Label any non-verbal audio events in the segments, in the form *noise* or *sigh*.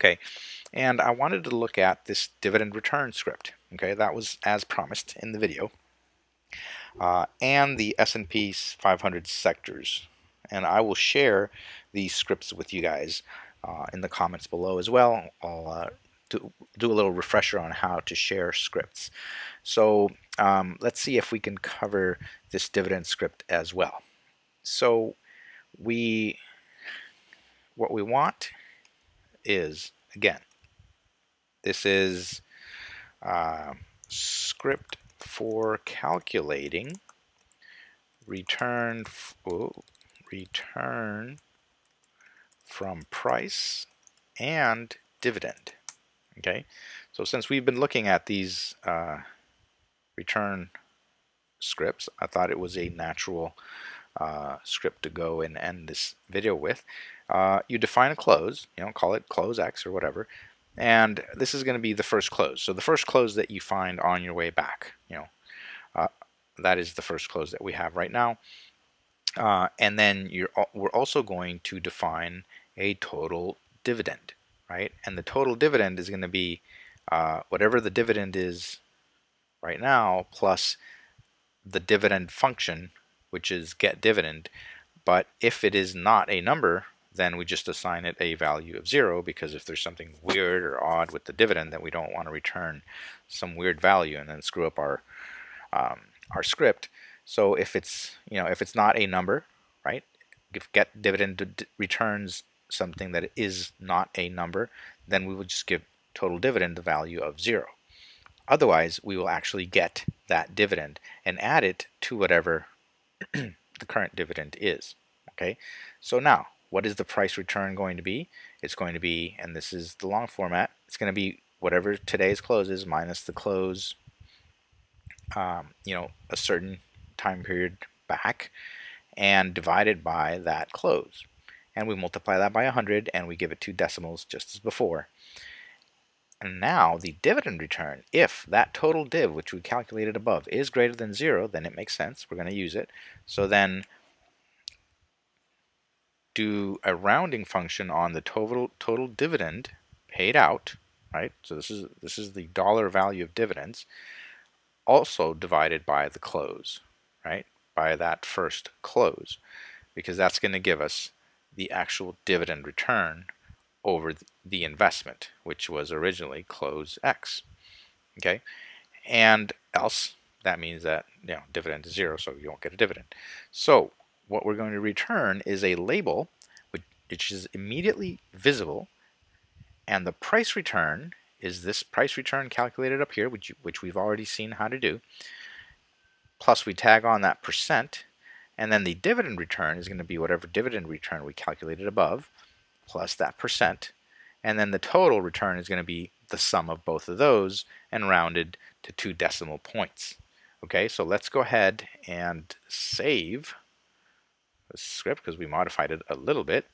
Okay, and I wanted to look at this dividend return script. Okay, that was as promised in the video. Uh, and the S&P 500 sectors. And I will share these scripts with you guys uh, in the comments below as well. I'll uh, do, do a little refresher on how to share scripts. So um, let's see if we can cover this dividend script as well. So we, what we want is, again, this is uh, script for calculating return, oh, return from price and dividend. Okay, so since we've been looking at these uh, return scripts, I thought it was a natural uh, script to go and end this video with. Uh, you define a close, you know, call it close X or whatever, and this is going to be the first close. So the first close that you find on your way back, you know, uh, that is the first close that we have right now. Uh, and then you're, we're also going to define a total dividend, right? And the total dividend is going to be uh, whatever the dividend is right now plus the dividend function, which is get dividend. But if it is not a number, then we just assign it a value of zero because if there's something weird or odd with the dividend, then we don't want to return some weird value and then screw up our um, our script. So if it's you know if it's not a number, right? If get dividend returns something that is not a number, then we will just give total dividend the value of zero. Otherwise, we will actually get that dividend and add it to whatever *clears throat* the current dividend is. Okay, so now what is the price return going to be? It's going to be, and this is the long format, it's going to be whatever today's close is minus the close, um, you know, a certain time period back and divided by that close. And we multiply that by 100 and we give it two decimals just as before. And now the dividend return, if that total div, which we calculated above, is greater than zero, then it makes sense. We're going to use it. So then do a rounding function on the total total dividend paid out, right? So this is this is the dollar value of dividends, also divided by the close, right? By that first close, because that's going to give us the actual dividend return over the investment, which was originally close X. Okay, and else that means that you know dividend is zero, so you won't get a dividend. So what we're going to return is a label which is immediately visible and the price return is this price return calculated up here which, which we've already seen how to do plus we tag on that percent and then the dividend return is going to be whatever dividend return we calculated above plus that percent and then the total return is going to be the sum of both of those and rounded to two decimal points okay so let's go ahead and save the script because we modified it a little bit.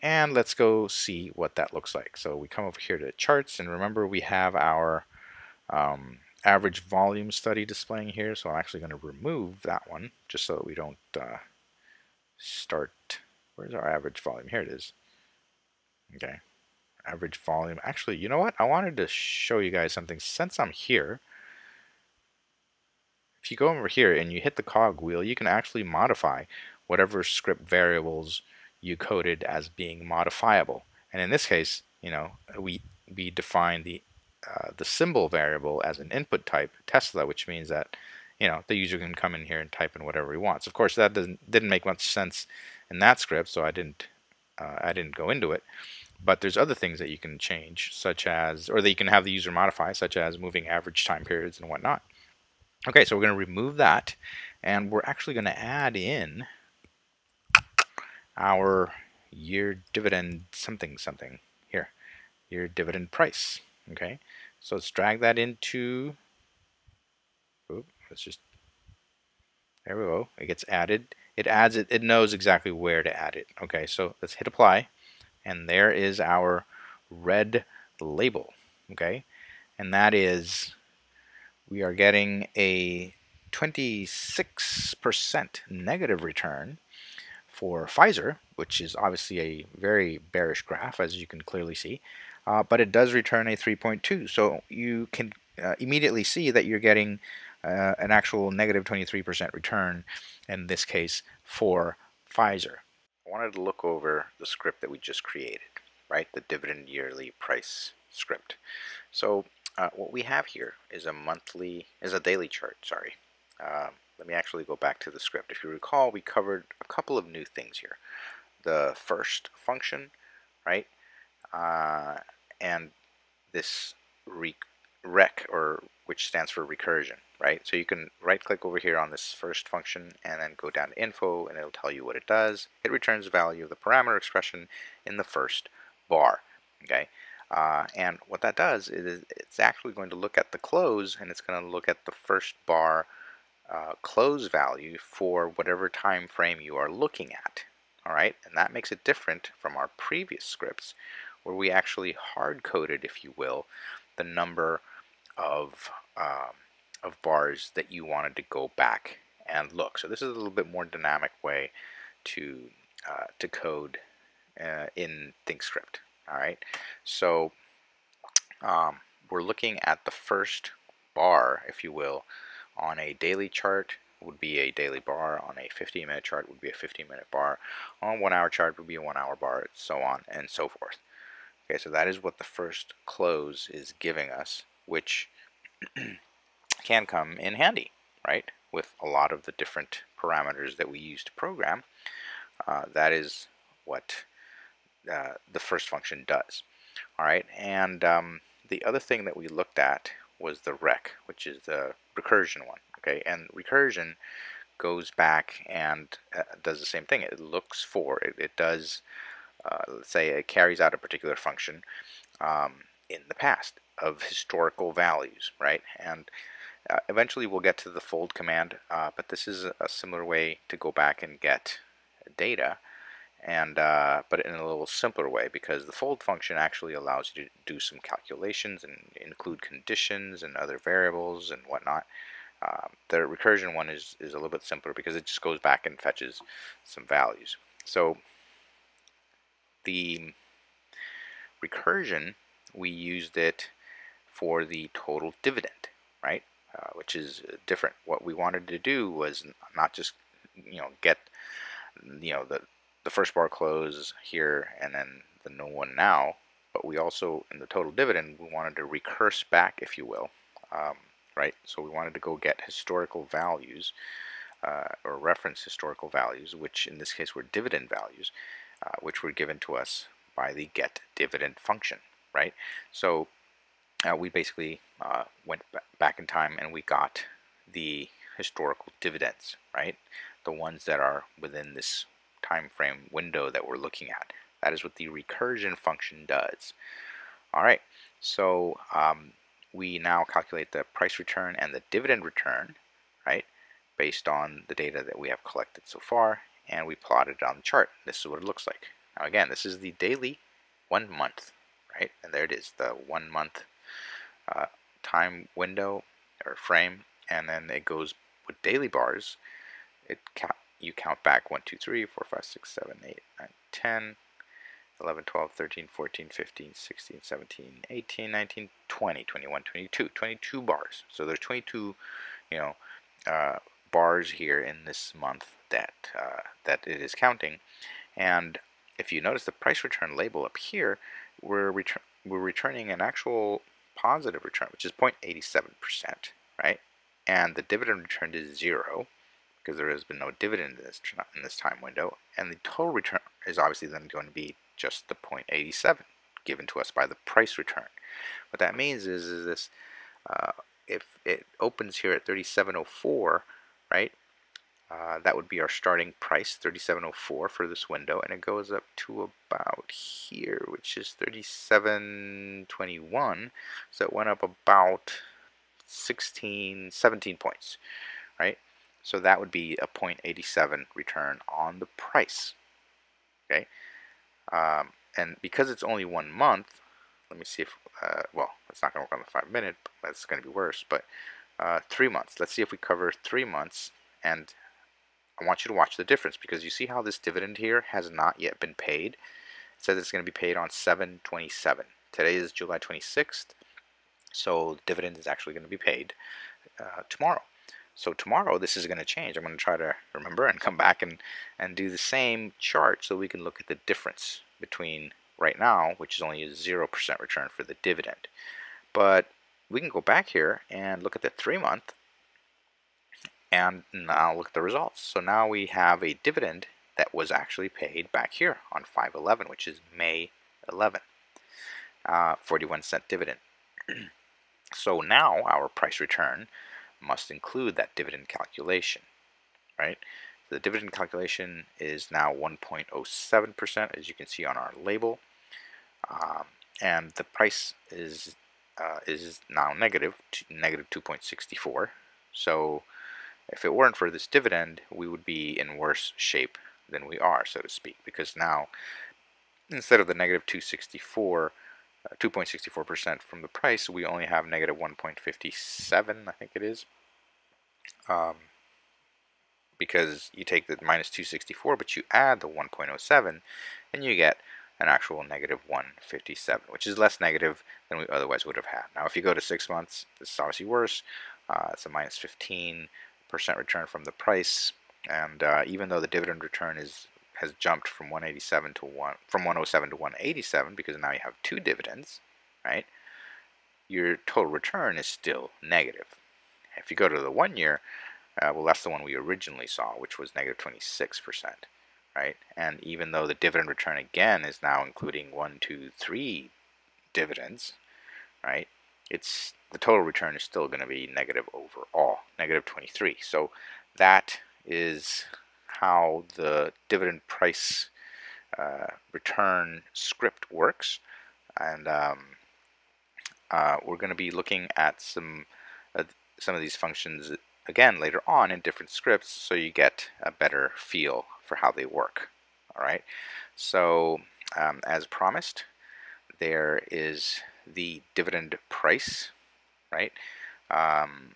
And let's go see what that looks like. So we come over here to charts and remember we have our um, average volume study displaying here. So I'm actually going to remove that one just so that we don't uh, start. Where's our average volume? Here it is. Okay. Average volume. Actually, you know what? I wanted to show you guys something. Since I'm here, if you go over here and you hit the cog wheel, you can actually modify whatever script variables you coded as being modifiable. And in this case, you know, we we define the uh, the symbol variable as an input type Tesla, which means that you know the user can come in here and type in whatever he wants. Of course, that doesn't didn't make much sense in that script, so I didn't uh, I didn't go into it. But there's other things that you can change, such as, or that you can have the user modify, such as moving average time periods and whatnot. Okay, so we're going to remove that, and we're actually going to add in our year dividend something something here year dividend price okay so let's drag that into oops, let's just there we go it gets added it adds it it knows exactly where to add it okay so let's hit apply and there is our red label okay and that is we are getting a 26% negative return for Pfizer, which is obviously a very bearish graph, as you can clearly see. uh, but it does return a 3.2. So you can uh, immediately see that you're getting uh, an actual negative 23% return in this case for Pfizer. I wanted to look over the script that we just created, right? The dividend yearly price script. So uh, what we have here is a monthly, is a daily chart, sorry. Um, let me actually go back to the script. If you recall, we covered a couple of new things here. The first function, right? Uh, and this rec, or which stands for recursion, right? So you can right click over here on this first function and then go down to info and it'll tell you what it does. It returns the value of the parameter expression in the first bar, okay? Uh, and what that does is it's actually going to look at the close and it's going to look at the first bar uh, close value for whatever time frame you are looking at. All right, and that makes it different from our previous scripts where we actually hard coded, if you will, the number of, um, of bars that you wanted to go back and look. So this is a little bit more dynamic way to, uh, to code uh, in ThinkScript. All right, so um, we're looking at the first bar, if you will, on a daily chart would be a daily bar, on a 15 minute chart would be a 15 minute bar, on one hour chart would be a one hour bar, so on and so forth. Okay, so that is what the first close is giving us, which can come in handy, right? With a lot of the different parameters that we use to program. Uh, that is what uh, the first function does. All right, and um, the other thing that we looked at was the rec, which is the recursion one. Okay, and recursion goes back and uh, does the same thing. It looks for it. It does, uh, let's say, it carries out a particular function um, in the past of historical values, right? And uh, eventually we'll get to the fold command, uh, but this is a similar way to go back and get data and uh, but in a little simpler way because the fold function actually allows you to do some calculations and include conditions and other variables and whatnot. Um, the recursion one is, is a little bit simpler because it just goes back and fetches some values. So the recursion, we used it for the total dividend, right? Uh, which is different. What we wanted to do was not just, you know, get, you know, the the first bar close here and then the no one now but we also in the total dividend we wanted to recurse back if you will um, right so we wanted to go get historical values uh, or reference historical values which in this case were dividend values uh, which were given to us by the get dividend function right so uh, we basically uh, went back in time and we got the historical dividends right the ones that are within this time frame window that we're looking at. That is what the recursion function does. All right, so um, we now calculate the price return and the dividend return, right, based on the data that we have collected so far, and we plot it on the chart. This is what it looks like. Now again, this is the daily one month, right, and there it is, the one month uh, time window or frame, and then it goes with daily bars. It you count back 1, 2, 3, 4, 5, 6, 7, 8, 9, 10, 11, 12, 13, 14, 15, 16, 17, 18, 19, 20, 21, 22, 22 bars. So there's 22, you know, uh, bars here in this month that uh, that it is counting. And if you notice the price return label up here, we're return we're returning an actual positive return, which is 0.87%, right? And the dividend return is zero because there has been no dividend in this, in this time window, and the total return is obviously then going to be just the 0.87 given to us by the price return. What that means is, is this, uh, if it opens here at 3704, right, uh, that would be our starting price, 3704 for this window, and it goes up to about here, which is 3721. So it went up about 16, 17 points, right? So that would be a 0.87 return on the price. Okay, um, and because it's only one month, let me see if, uh, well, it's not going to work on the five minute, that's going to be worse, but uh, three months. Let's see if we cover three months, and I want you to watch the difference because you see how this dividend here has not yet been paid. It says it's going to be paid on 727. Today is July 26th, so the dividend is actually going to be paid uh, tomorrow. So tomorrow this is going to change. I'm going to try to remember and come back and, and do the same chart so we can look at the difference between right now, which is only a 0% return for the dividend. But we can go back here and look at the three month and now look at the results. So now we have a dividend that was actually paid back here on 511, which is May 11, uh, 41 cent dividend. *clears throat* so now our price return must include that dividend calculation, right? The dividend calculation is now 1.07%, as you can see on our label. Um, and the price is uh, is now negative, negative 2.64. So if it weren't for this dividend, we would be in worse shape than we are, so to speak, because now instead of the negative 264, 2.64% uh, from the price, we only have negative 1.57, I think it is. Um, because you take the minus 264, but you add the 1.07, and you get an actual negative 157, which is less negative than we otherwise would have had. Now, if you go to six months, this is obviously worse. Uh, it's a 15% return from the price, and uh, even though the dividend return is has jumped from 187 to one from 107 to 187 because now you have two dividends, right? Your total return is still negative. If you go to the one year, uh, well, that's the one we originally saw, which was negative 26%, right? And even though the dividend return again is now including one, two, three dividends, right? It's the total return is still going to be negative overall, negative 23. So that is how the dividend price uh, return script works. And um, uh, we're going to be looking at some uh, some of these functions again later on in different scripts so you get a better feel for how they work. All right. So um, as promised, there is the dividend price, right? Um,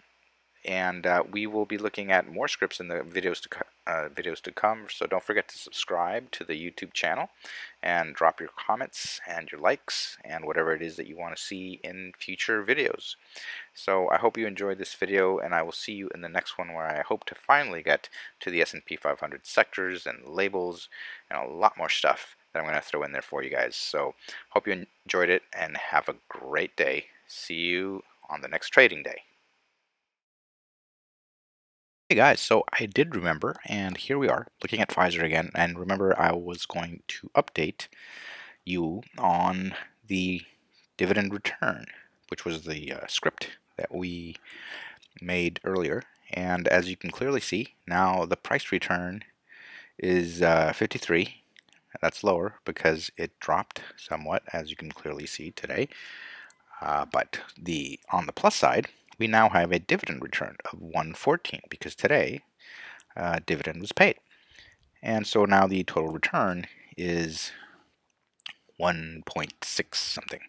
and uh, we will be looking at more scripts in the videos to uh, videos to come. So don't forget to subscribe to the YouTube channel and drop your comments and your likes and whatever it is that you want to see in future videos. So I hope you enjoyed this video and I will see you in the next one where I hope to finally get to the S&P 500 sectors and labels and a lot more stuff that I'm going to throw in there for you guys. So hope you enjoyed it and have a great day. See you on the next trading day. Hey guys, so I did remember, and here we are, looking at Pfizer again, and remember I was going to update you on the dividend return, which was the uh, script that we made earlier, and as you can clearly see, now the price return is uh, 53, that's lower because it dropped somewhat, as you can clearly see today, uh, but the on the plus side, we now have a dividend return of 114 because today uh, dividend was paid. And so now the total return is 1.6 something.